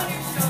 Wow.